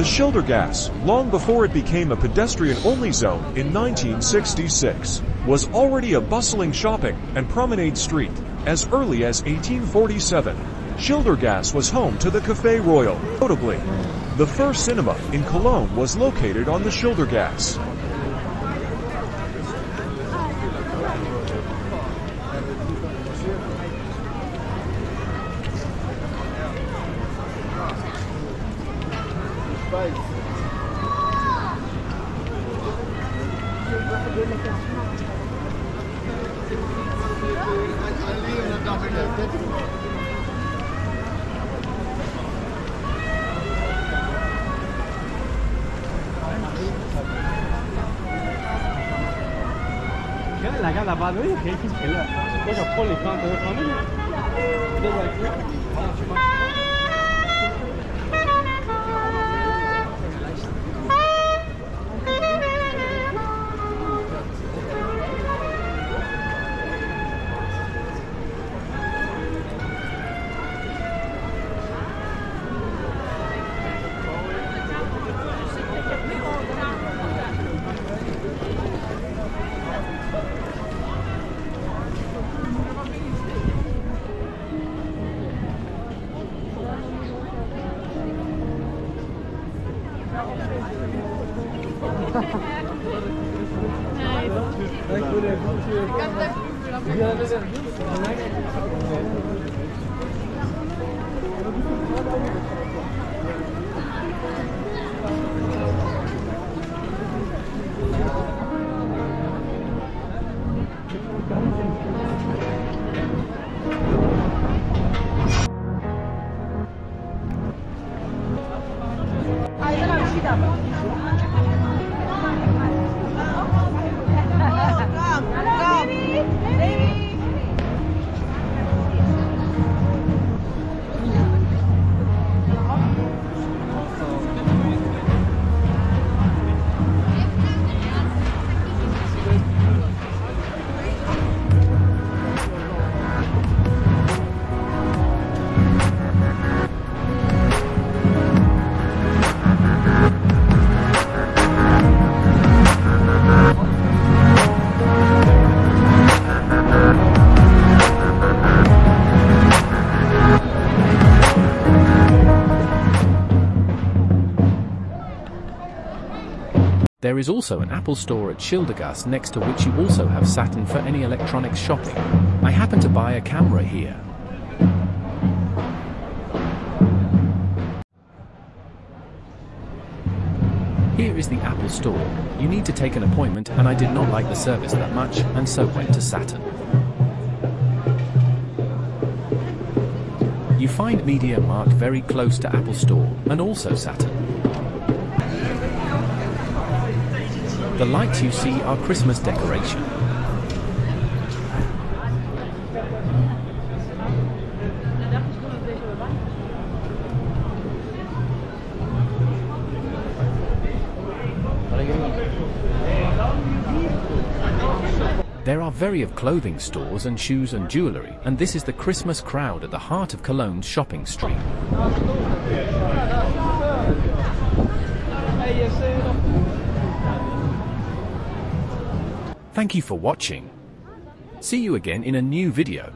The Schildergasse, long before it became a pedestrian-only zone in 1966, was already a bustling shopping and promenade street. As early as 1847, Schildergasse was home to the Café Royal. Notably, the first cinema in Cologne was located on the Schildergasse. regarde là-bas, là, il y a? Les plantes, je prends les plantes. nice. yapıyorum. There is also an Apple store at Schildergasse next to which you also have Saturn for any electronics shopping. I happen to buy a camera here. Here is the Apple store. You need to take an appointment and I did not like the service that much and so went to Saturn. You find Media Markt very close to Apple Store and also Saturn. The lights you see are Christmas decoration. There are very of clothing stores and shoes and jewellery, and this is the Christmas crowd at the heart of Cologne's shopping street. Thank you for watching. See you again in a new video.